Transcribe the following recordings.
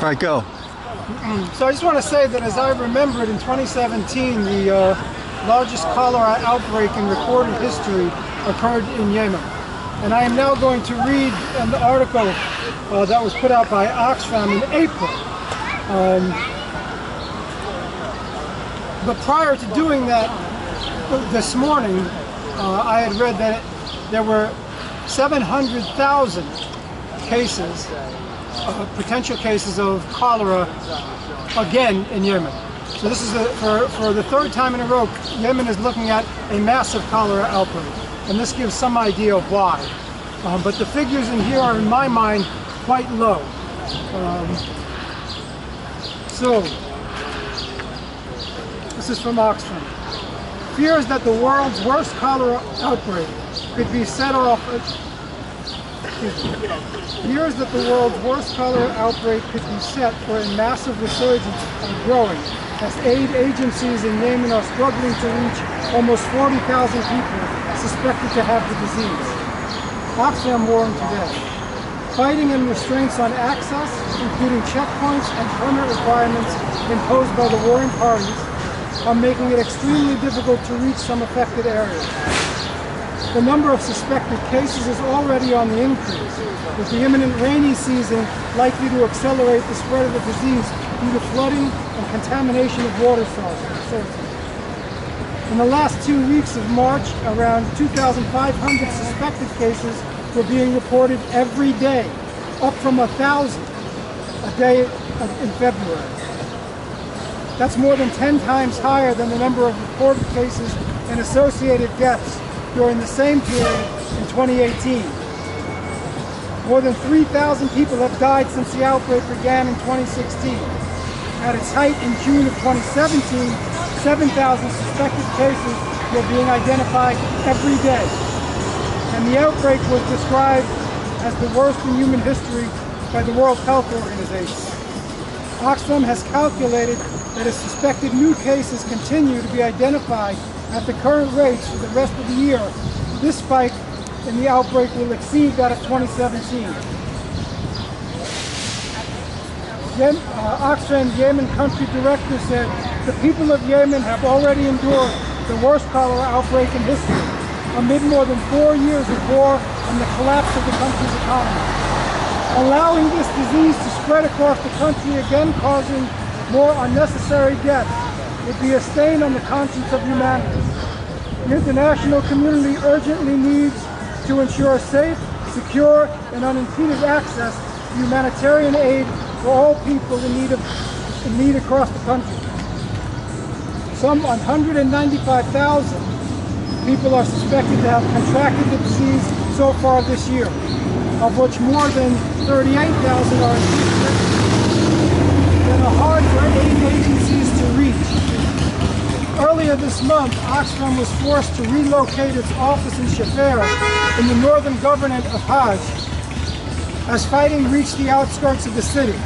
All right, go. So I just want to say that as I remember it, in 2017, the uh, largest cholera outbreak in recorded history occurred in Yemen. And I am now going to read an article uh, that was put out by Oxfam in April. Um, but prior to doing that uh, this morning, uh, I had read that there were 700,000 cases, uh, potential cases of cholera again in Yemen. So this is for, for the third time in a row, Yemen is looking at a massive cholera outbreak. And this gives some idea of why. Um, but the figures in here are, in my mind, quite low. Um, so, this is from Oxfam. Fears that the world's worst cholera outbreak could be set off Fears that the world's worst cholera outbreak could be set for a massive resurgence are growing as aid agencies in Yemen are struggling to reach almost 40,000 people suspected to have the disease. Oxfam warned today. Fighting and restraints on access, including checkpoints and permit requirements imposed by the warring parties, are making it extremely difficult to reach some affected areas. The number of suspected cases is already on the increase, with the imminent rainy season likely to accelerate the spread of the disease due to flooding and contamination of water sources. In the last two weeks of March, around 2,500 suspected cases were being reported every day, up from thousand a day in February. That's more than 10 times higher than the number of reported cases and associated deaths during the same period in 2018. More than 3,000 people have died since the outbreak began in 2016. At its height in June of 2017, 7,000 suspected cases were being identified every day. And the outbreak was described as the worst in human history by the World Health Organization. Oxfam has calculated that as suspected new cases continue to be identified at the current rates for the rest of the year, this spike in the outbreak will exceed that of 2017. Yem, uh, Oxfam Yemen country director said, the people of Yemen have already endured the worst cholera outbreak in history, amid more than four years of war and the collapse of the country's economy. Allowing this disease to spread across the country again causing more unnecessary deaths would be a stain on the conscience of humanity. The international community urgently needs to ensure safe, secure, and unimpeded access to humanitarian aid for all people in need, of, in need across the country. Some 195,000 people are suspected to have contracted the disease so far this year, of which more than 38,000 are infected and are hard for aid agencies. Earlier this month, Oxfam was forced to relocate its office in Shafir in the northern governorate of Hajj as fighting reached the outskirts of the city.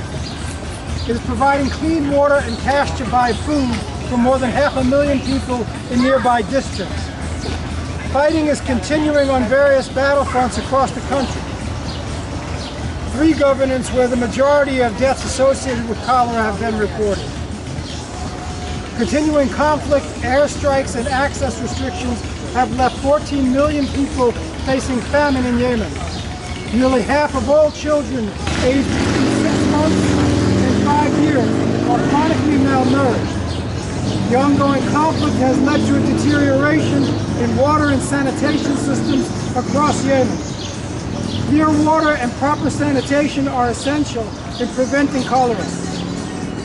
It is providing clean water and cash to buy food for more than half a million people in nearby districts. Fighting is continuing on various battlefronts across the country. Three governments where the majority of deaths associated with cholera have been reported. Continuing conflict, airstrikes, and access restrictions have left 14 million people facing famine in Yemen. Nearly half of all children aged between six months and five years are chronically malnourished. The ongoing conflict has led to a deterioration in water and sanitation systems across Yemen. Clear water and proper sanitation are essential in preventing cholera.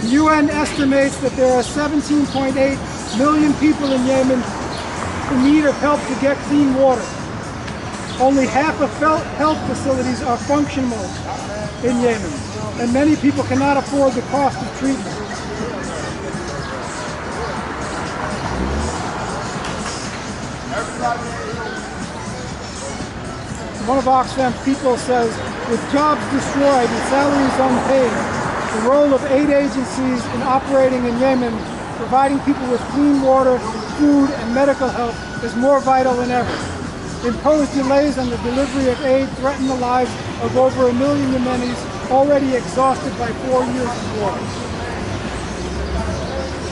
The UN estimates that there are 17.8 million people in Yemen in need of help to get clean water. Only half of health facilities are functional in Yemen, and many people cannot afford the cost of treatment. One of Oxfam's people says, with jobs destroyed and salaries unpaid, the role of aid agencies in operating in Yemen, providing people with clean water, food, and medical help is more vital than ever. Imposed delays on the delivery of aid threaten the lives of over a million Yemenis already exhausted by four years of war.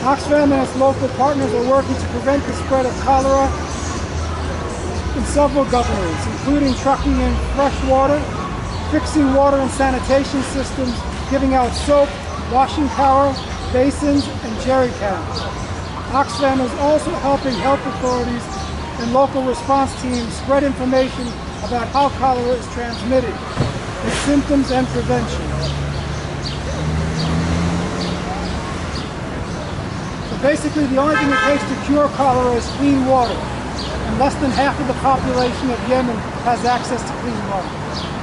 Oxfam and its local partners are working to prevent the spread of cholera in several governments, including trucking in fresh water, fixing water and sanitation systems, giving out soap, washing power, basins, and jerry cans. Oxfam is also helping health authorities and local response teams spread information about how cholera is transmitted, its symptoms and prevention. So basically the only thing it takes to cure cholera is clean water. And less than half of the population of Yemen has access to clean water.